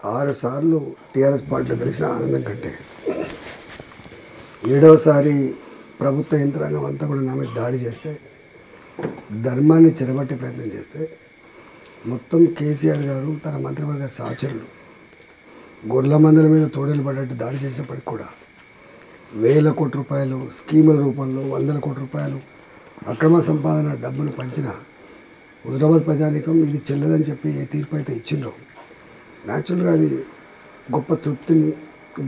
ఆరు సార్లు టీఆర్ఎస్ పార్టీలో కలిసిన ఆనందం కంటే ఏడవసారి ప్రభుత్వ యంత్రాంగం అంతా కూడా నా మీద దాడి చేస్తే ధర్మాన్ని చెరబట్టే ప్రయత్నం చేస్తే మొత్తం కేసీఆర్ గారు తన మంత్రివర్గ సహచరులు గొర్రెల మందల మీద తోడేలు పడ్డట్టు దాడి చేసినప్పటికి కూడా వేల కోట్ల రూపాయలు స్కీముల రూపంలో వందల కోట్ల రూపాయలు అక్రమ సంపాదన డబ్బులు పంచిన హుజరాబాద్ ప్రజానీకం ఇది చెల్లదని చెప్పి ఏ తీర్పు అయితే ఇచ్చిండ్రో న్యాచురల్గా అది గొప్ప తృప్తిని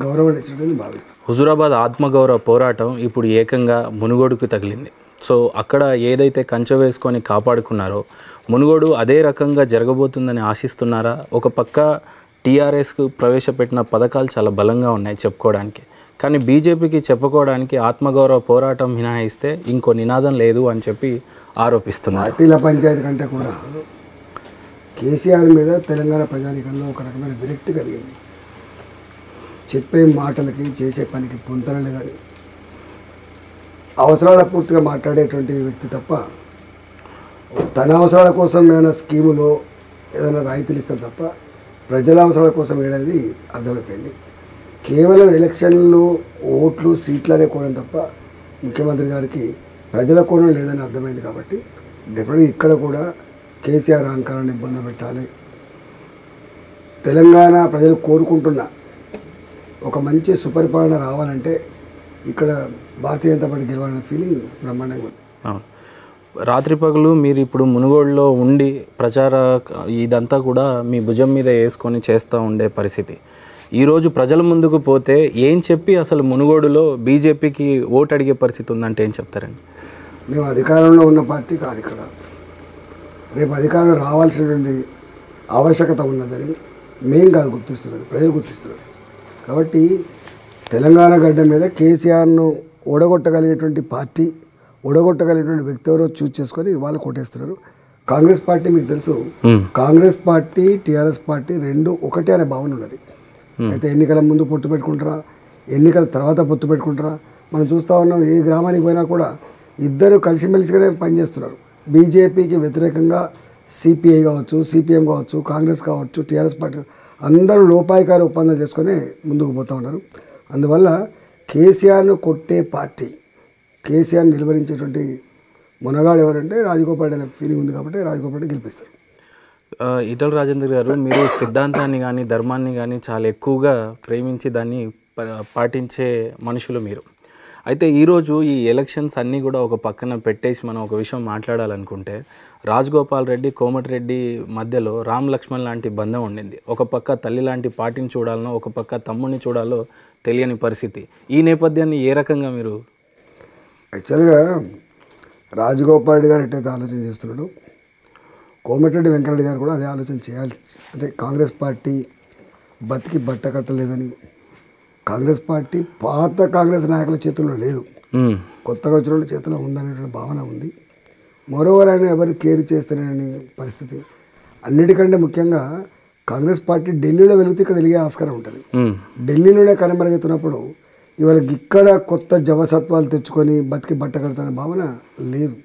గౌరవాన్ని ఇచ్చినట్టు భావిస్తాను హుజురాబాద్ ఆత్మగౌరవ పోరాటం ఇప్పుడు ఏకంగా మునుగోడుకు తగిలింది. సో అక్కడ ఏదైతే కంచె వేసుకొని కాపాడుకున్నారో మునుగోడు అదే రకంగా జరగబోతుందని ఆశిస్తున్నారా? ఒక పక్క టీఆర్ఎస్కు ప్రవేశపెట్టిన పథకాలు చాలా బలంగా ఉన్నాయి చెప్పుకోవడానికి. కానీ బీజేపీకి చెప్పుకోవడానికి ఆత్మగౌరవ పోరాటం మినహాయిస్తే ఇంకో నినాదం లేదు అని చెప్పి ఆరోపిస్తున్నారు. పార్టీల పంచాయతీ కంటే కూడా కేసీఆర్ మీద తెలంగాణ ప్రజానీకంలో ఒక రకమైన విరక్తి కలిగింది. చెప్పే మాటలకి చేసే పనికి పొంతన లేదని. అవసరాల పూర్తిగా మాట్లాడేటువంటి వ్యక్తి తప్ప తన అవసరాల కోసం ఏమైనా స్కీములో ఏదైనా రాయితీలు ఇస్తారు తప్ప ప్రజల అవసరాల కోసం ఏడనేది అర్థమైపోయింది. కేవలం ఎలక్షన్లు ఓట్లు సీట్లు అనే కోణం తప్ప ముఖ్యమంత్రి గారికి ప్రజల కోణం లేదని అర్థమైంది కాబట్టి డెఫినెట్గా ఇక్కడ కూడా కేసీఆర్ అహంకారాన్ని ఇబ్బంది పెట్టాలి. తెలంగాణ ప్రజలు కోరుకుంటున్న ఒక మంచి సుపరిపాలన రావాలంటే ఇక్కడ భారతీయ జనతా పార్టీ గెలవాలనే ఫీలింగ్ బ్రహ్మాండంగా ఉంది. రాత్రి పగలు మీరు ఇప్పుడు మునుగోడులో ఉండి ప్రచార ఇదంతా కూడా మీ భుజం మీద వేసుకొని చేస్తూ ఉండే పరిస్థితి. ఈరోజు ప్రజల ముందుకు పోతే ఏం చెప్పి అసలు మునుగోడులో బీజేపీకి ఓటు అడిగే పరిస్థితి ఉందంటే ఏం చెప్తారండి? మేము అధికారంలో ఉన్న పార్టీ కాదు ఇక్కడ. రేపు అధికారం రావాల్సినటువంటి ఆవశ్యకత ఉన్నదని మేం కాదు గుర్తిస్తున్నది ప్రజలు గుర్తిస్తున్నారు కాబట్టి తెలంగాణ గడ్డ మీద కేసీఆర్ను ఓడగొట్టగలిగేటువంటి పార్టీ ఓడగొట్టగలిగేటువంటి వ్యక్తి ఎవరో చూస్ చేసుకొని వాళ్ళు కొట్టేస్తున్నారు. కాంగ్రెస్ పార్టీ మీకు తెలుసు. కాంగ్రెస్ పార్టీ టీఆర్ఎస్ పార్టీ రెండు ఒకటే అనే భావన ఉన్నది. అయితే ఎన్నికల ముందు పొత్తు పెట్టుకుంటారా? ఎన్నికల తర్వాత పొత్తు పెట్టుకుంటారా? మనం చూస్తూ ఉన్నాం ఏ గ్రామానికి పోయినా కూడా ఇద్దరు కలిసిమెలిసిగానే పనిచేస్తున్నారు. బీజేపీకి వ్యతిరేకంగా సిపిఐ కావచ్చు సిపిఎం కావచ్చు కాంగ్రెస్ కావచ్చు టీఆర్ఎస్ పార్టీ అందరూ లోపాయికారి ఒప్పందం చేసుకొని ముందుకు పోతూ ఉన్నారు. అందువల్ల కేసీఆర్ను కొట్టే పార్టీ కేసీఆర్ నిలువరించేటువంటి మునగాడు ఎవరంటే రాజగోపాల్ అనే ఫీలింగ్ ఉంది కాబట్టి రాజగోపాల్ని గెలిపిస్తారు. ఈటల రాజేందర్ గారు మీరు సిద్ధాంతాన్ని కానీ ధర్మాన్ని కానీ చాలా ఎక్కువగా ప్రేమించి దాన్ని ప- పాటించే మనుషులు మీరు. అయితే ఈరోజు ఈ ఎలక్షన్స్ అన్నీ కూడా ఒక పక్కన పెట్టేసి మనం ఒక విషయం మాట్లాడాలనుకుంటే రాజగోపాల్ రెడ్డి కోమటిరెడ్డి మధ్యలో రామ్ లక్ష్మణ్ లాంటి బంధం ఉండింది. ఒక పక్క తల్లి లాంటి పార్టీని చూడాలనో ఒక పక్క తమ్ముడిని చూడాలో తెలియని పరిస్థితి. ఈ నేపథ్యాన్ని ఏ రకంగా మీరు యాక్చువల్గా రాజగోపాల్ రెడ్డి గారు ఎట్టయితే ఆలోచన చేస్తున్నాడు కోమటిరెడ్డి వెంకరెడ్డి గారు కూడా అదే ఆలోచన చేయాలి. అంటే కాంగ్రెస్ పార్టీ బతికి బట్ట కట్టలేదని కాంగ్రెస్ పార్టీ పాత కాంగ్రెస్ నాయకుల చేతుల్లో లేదు. కొత్తగా వచ్చిన వాళ్ళ చేతిలో ఉందనేటువంటి భావన ఉంది. మరోవర్ ఆయన ఎవరు కేర్ చేస్తారని పరిస్థితి. అన్నిటికంటే ముఖ్యంగా కాంగ్రెస్ పార్టీ ఢిల్లీలో వెళితే ఇక్కడ వెలిగే ఆస్కారం ఉంటుంది. ఢిల్లీలోనే కనుమరుగుతున్నప్పుడు ఇవాళ ఇక్కడ కొత్త జవసత్వాలు తెచ్చుకొని బతికి బట్ట కడతానే భావన లేదు.